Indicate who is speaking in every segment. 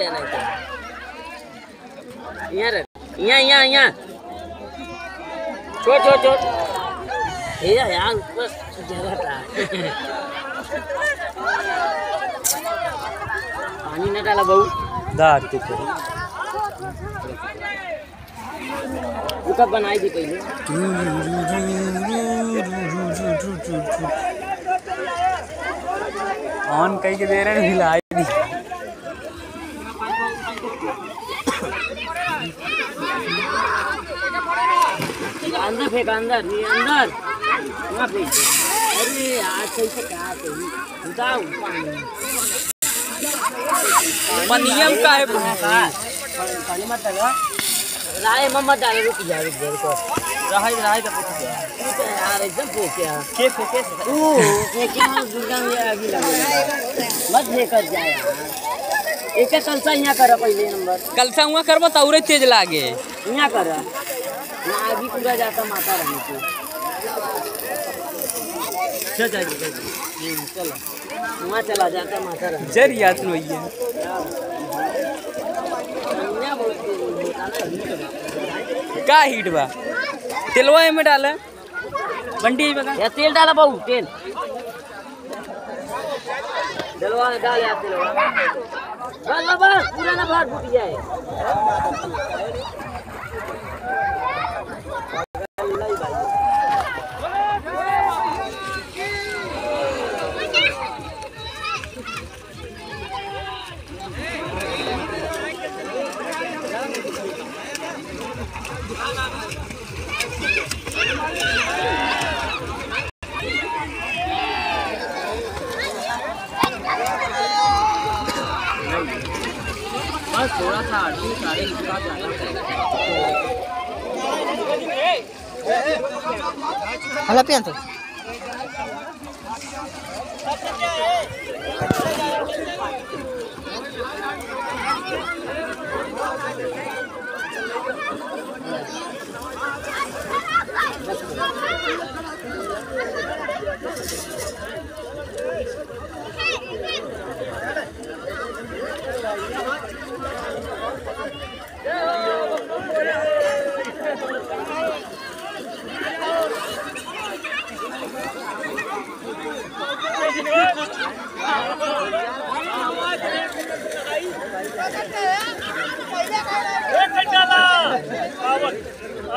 Speaker 1: क्या नहीं था यहाँ रख यहाँ यहाँ यहाँ। छोड़ छोड़ छोड़। ये यार ऊपर जगह था। पानी न डाला बहू।
Speaker 2: के तो
Speaker 1: बनाई थी पहले?
Speaker 2: ऑन कई के दे रहे हैं हिलाई नहीं
Speaker 1: अंदर फेंक अंदर ये अंदर। वहाँ फेंक अरे यार सही से कहा तो उतार पानी।
Speaker 2: नियम का है।
Speaker 1: पानी मत डालो। राय मम्मा डाले रुक जा रुक जा रुको
Speaker 2: रहाई रहाई तो पूछ गया
Speaker 1: तू तो यार एकदम फेंक क्या
Speaker 2: के से के
Speaker 1: तू फेंके हम दुर्गा में आगे लगे। मत लेकर जा यार। एक कलसा यहाँ करो पहले नंबर।
Speaker 2: कल से हुआ करबो तौरे तेज लागे।
Speaker 1: यहाँ करो। यहाँ आगे पूरा जाता माता रानी को। चल हम्म, चलो। वहाँ चला जाता माता रानी।
Speaker 2: तो
Speaker 1: बहुत होता ना
Speaker 2: का हीट बा? तेलवा में डाला। बंडी
Speaker 1: या तेल डाला बहू तेल। डलवा डाल यार तेल બસ બસ બસ પૂરાના ભાગ ફૂટી જાય बस थोड़ा सा आदमी साढ़े इसका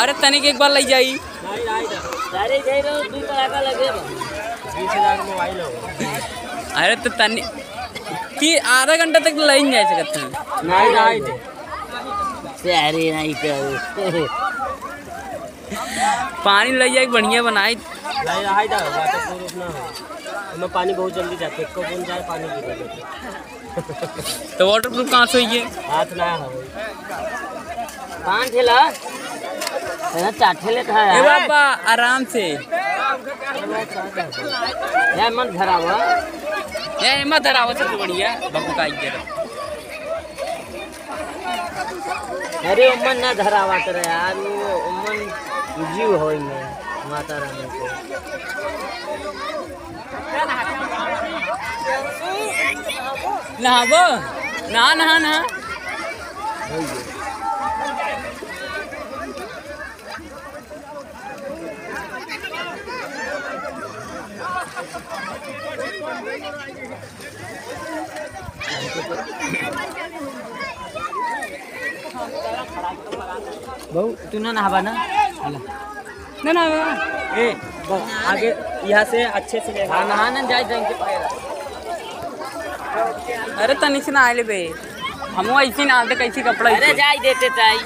Speaker 2: अरे तनिक एक बार ले जाई।
Speaker 1: जाए रहो दू तरह लगे बीस हज़ार मोबाइल हो
Speaker 2: अरे तो तनि कि आधा घंटा तक ले नहीं जा सकते हैं।
Speaker 1: नहीं सारे नहीं करो
Speaker 2: पानी ले जाए बढ़िया बनाई।
Speaker 1: हो पानी बहुत जल्दी जाते को बुन जाए पानी
Speaker 2: तो वाटर प्रूफ कहाँ से हुई है
Speaker 1: हाथ ना हो। पाँच ठेला
Speaker 2: बाबा आराम से।
Speaker 1: मन भरा हुआ
Speaker 2: ये मत बढ़िया। बाबू का इज़्ज़त।
Speaker 1: अरे उमन ना धरा हुआ तेरा यार वो उम्मन जीव हो में माता रानी को।
Speaker 2: नहाबो नहा नहा नहा।
Speaker 1: बहु तू ना नहावा ना।
Speaker 2: ना ना
Speaker 1: ए आगे यहाँ से अच्छे से हाँ नहाना जाए जाए के पाए
Speaker 2: अरे तनिक से नहा ले बे हम ऐसे नहाते कैसे कपड़ा
Speaker 1: अरे जाई देते ताई।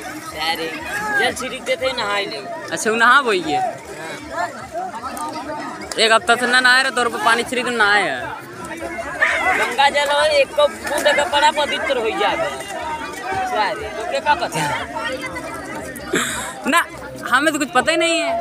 Speaker 1: अरे जल छिड़क देते नहाई ले
Speaker 2: अच्छा वो नहा है एक हफ़्ता से ना नहाए रहे तो पानी छिड़क नहाए है।
Speaker 1: गंगा जल और एक को बूंद के बड़ा पवित्र हो जाए। सारे तो के का पता
Speaker 2: ना हमें तो कुछ पता ही नहीं है।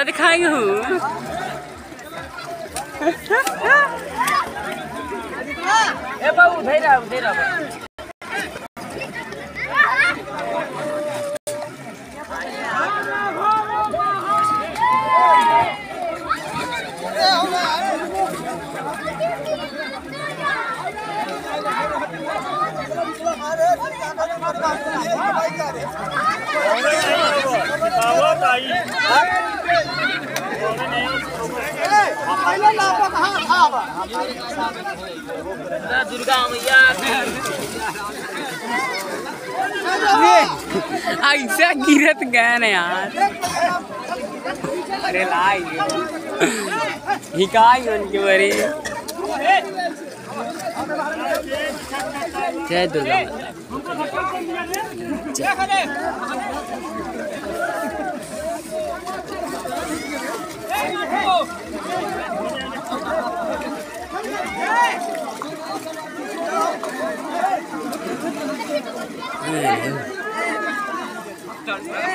Speaker 2: ये तो जाइए दिखाएँगे हूँ
Speaker 1: ए बाबू धेरा धेरा दुर्गा मैया
Speaker 2: ऐसा गिरत गया ना यार। अरे लाई। हिकाई उनके बरे जय दुर्गा।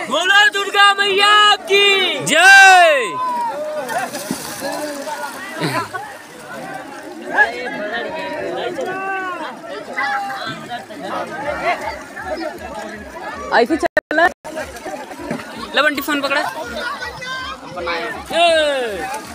Speaker 1: बोलो दुर्गा मैया की।
Speaker 2: जय। ऐसे चल। ला बंटी con
Speaker 1: này.